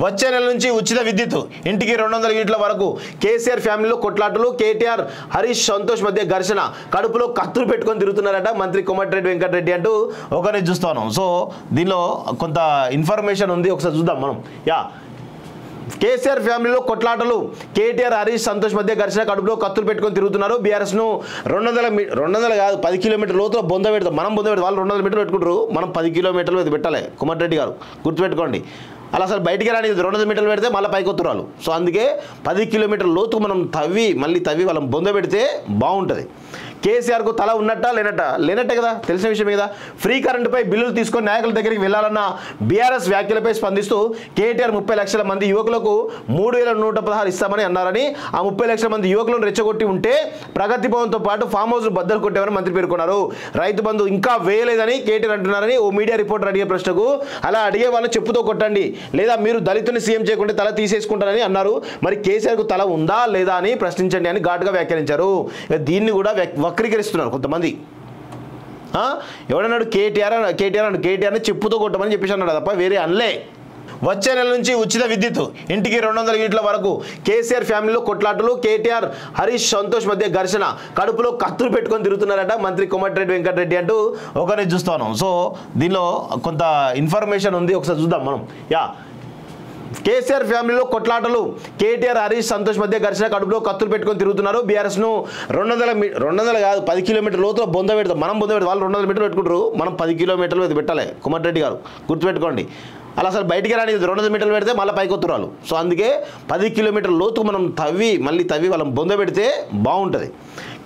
వచ్చే నెల నుంచి ఉచిత విద్యుత్ ఇంటికి రెండు వందల యూనిట్ల వరకు కేసీఆర్ ఫ్యామిలీలో కొట్లాటలు కేటీఆర్ హరీష్ సంతోష్ మధ్య ఘర్షణ. కడుపులో కత్తులు పెట్టుకొని తిరుగుతున్నారట మంత్రి కోమటిరెడ్డి వెంకటరెడ్డి అంటూ ఒకరిని చూస్తాను సో దీనిలో కొంత ఇన్ఫర్మేషన్ ఉంది ఒకసారి చూద్దాం మనం. యా. కేసీఆర్ ఫ్యామిలీలో కొట్లాటలు కేటీఆర్ హరీష్ సంతోష్ మధ్య ఘర్షణ కడుపులో కత్తులు పెట్టుకొని తిరుగుతున్నారు. బీఆర్ఎస్ను రెండు వందల మీ- రెండు వందల కాదు పది కిలోమీటర్ లోతులో బొంద పెడతాం మనం బొంద పెడతాం. వాళ్ళు రెండు వందల మీటర్లు పెట్టుకుంటారు. మనం పది కిలోమీటర్లు పెట్టాలి. కుమార్ రెడ్డి గారు గుర్తుపెట్టుకోండి. అలా అసలు బయటికి రాని రెండు వందల మీటర్లు పెడితే మళ్ళీ పైకి వస్తురాలు సో అందుకే పది కిలోమీటర్ల లోతుకు మనం తవ్వి మళ్ళీ తవ్వి వాళ్ళని బొంద పెడితే బాగుంటుంది. కేసీఆర్కు తల ఉన్నట్ట లేనట్ట? లేనట్టే కదా తెలిసిన విషయం మీద ఫ్రీ కరెంటుపై బిల్లులు తీసుకొని నాయకుల దగ్గరికి వెళ్ళాలన్న బీఆర్ఎస్ వ్యాఖ్యలపై స్పందిస్తూ కేటీఆర్ ముప్పై లక్షల మంది యువకులకు మూడు వేల నూట పదహారు ఇస్తామని అన్నారని ఆ ముప్పై లక్షల మంది యువకులను రెచ్చగొట్టి ఉంటే ప్రగతి భవన్తో పాటు ఫామ్ హౌస్ బద్దలు కొట్టామని మంత్రి పేర్కొన్నారు. రైతు బంధు ఇంకా వేయలేదని కేటీఆర్ అంటున్నారని ఓ మీడియా రిపోర్టర్ అడిగే ప్రశ్నకు అలా అడిగే వాళ్ళని చెప్పుతో కొట్టండి. లేదా మీరు దళితుని సీఎం చేయకుంటే తల తీసేసుకుంటారని అన్నారు. మరి కేసీఆర్కు తల ఉందా లేదా అని ప్రశ్నించండి అని ఘాటుగా వ్యాఖ్యానించారు. దీన్ని కూడా వక్రీకరిస్తున్నారు కొంతమంది. ఎవడన్నాడు కేటీఆర్ కేటీఆర్ అన్నాడు కేటీఆర్ని చెప్పుతో కొట్టమని చెప్పేసి అన్నాడు తప్ప వేరే అనలే. వచ్చే నెల నుంచి ఉచిత విద్యుత్ ఇంటికి రెండు వందల యూనిట్ల వరకు కేసీఆర్ ఫ్యామిలీలో కొట్లాటలు కేటీఆర్ హరీష్ సంతోష్ మధ్య ఘర్షణ కడుపులో కత్తులు పెట్టుకొని తిరుగుతున్నారట మంత్రి కొమటిరెడ్డి వెంకటరెడ్డి అంటూ ఒకరిని చూస్తాను సో దీనిలో కొంత ఇన్ఫర్మేషన్ ఉంది ఒకసారి చూద్దాం మనం. యా. కేసీఆర్ ఫ్యామిలీలో కొట్లాటలు. కేటీఆర్ హరీష్ సంతోష్ మధ్య ఘర్షణ కడుపులో కత్తులు పెట్టుకొని తిరుగుతున్నారు. బీఆర్ఎస్ను రెండు వందల మీ- రెండు వందల కాదు పది కిలోమీటర్ లోతులో బొంద పెడతాం మనం బొంద పెడతాం. వాళ్ళు రెండు వందల మీటర్లు పెట్టుకుంటారు. మనం పది కిలోమీటర్లు ఇది పెట్టాలి. కుమార్ రెడ్డి గారు గుర్తుపెట్టుకోండి. అలా అసలు బయటికి రాని రెండు వందల మీటర్లు పెడితే మళ్ళీ పైకి వత్తురాలు సో అందుకే పది కిలోమీటర్ల లోతుకు మనం తవ్వి మళ్ళీ తవ్వి వాళ్ళని బొంద పెడితే బాగుంటుంది.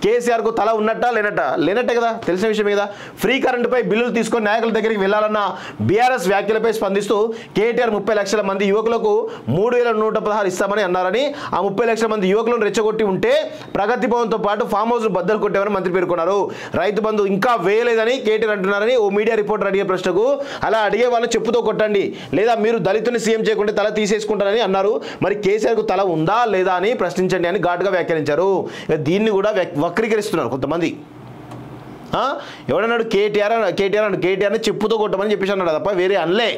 కేసీఆర్కు తల ఉన్నట్ట లేనట్ట? లేనట్టే కదా తెలిసిన విషయం కదా. ఫ్రీ కరెంటుపై బిల్లులు తీసుకొని నాయకుల దగ్గరికి వెళ్ళాలన్న బీఆర్ఎస్ వ్యాఖ్యలపై స్పందిస్తూ కేటీఆర్ ముప్పై లక్షల మంది యువకులకు మూడు వేల నూట పదహారు ఇస్తామని అన్నారని ఆ ముప్పై లక్షల మంది యువకులను రెచ్చగొట్టి ఉంటే ప్రగతి భవన్తో పాటు ఫామ్ హౌస్ బద్దలు కొట్టామని మంత్రి పేర్కొన్నారు. రైతు బంధు ఇంకా వేయలేదని కేటీఆర్ అంటున్నారని ఓ మీడియా రిపోర్టర్ అడిగే ప్రశ్నకు అలా అడిగే వాళ్ళని చెప్పుతో కొట్టండి. లేదా మీరు దళితుని సీఎం చేయకుంటే తల తీసేసుకుంటారని అన్నారు. మరి కేసీఆర్కు తల ఉందా లేదా అని ప్రశ్నించండి అని ఘాటుగా వ్యాఖ్యానించారు. దీన్ని కూడా వక్రీకరిస్తున్నారు కొంతమంది. ఎవడన్నాడు కేటీఆర్ కేటీఆర్ అన్నాడు కేటీఆర్ని చెప్పుతో కొట్టమని చెప్పేసి అన్నాడు తప్ప వేరే అనలే.